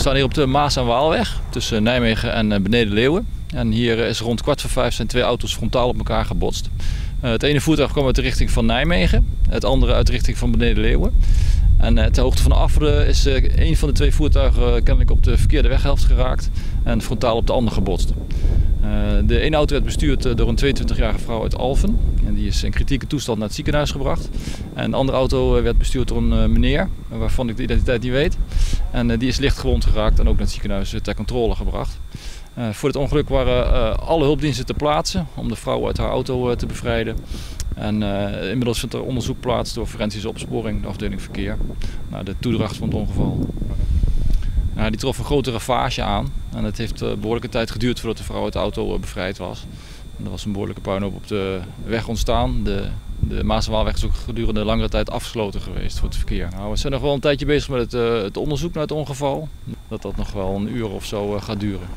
staan hier op de Maas- en Waalweg tussen Nijmegen en eh, Beneden Leeuwen. En hier is rond kwart voor vijf zijn twee auto's frontaal op elkaar gebotst. Uh, het ene voertuig kwam uit de richting van Nijmegen, het andere uit de richting van Beneden Leeuwen. En ter hoogte van Afre is een van de twee voertuigen kennelijk op de verkeerde weghelft geraakt en frontaal op de ander gebotst. de ene auto werd bestuurd door een 22-jarige vrouw uit Alphen. En die is in kritieke toestand naar het ziekenhuis gebracht. En de andere auto werd bestuurd door een meneer, waarvan ik de identiteit niet weet. En die is licht gewond geraakt en ook naar het ziekenhuis ter controle gebracht. Uh, voor het ongeluk waren alle hulpdiensten te plaatsen om de vrouw uit haar auto te bevrijden. En inmiddels vindt er onderzoek plaats door forensische opsporing, de afdeling verkeer, naar de toedracht van het ongeval. Die trof een grote ravage aan en het heeft behoorlijke tijd geduurd voordat de vrouw uit de auto bevrijd was. Er was een behoorlijke puinhoop op de weg ontstaan. De, de Maaswaalweg is ook gedurende langere tijd afgesloten geweest voor het verkeer. Nou, we zijn nog wel een tijdje bezig met het, het onderzoek naar het ongeval. Dat dat nog wel een uur of zo gaat duren.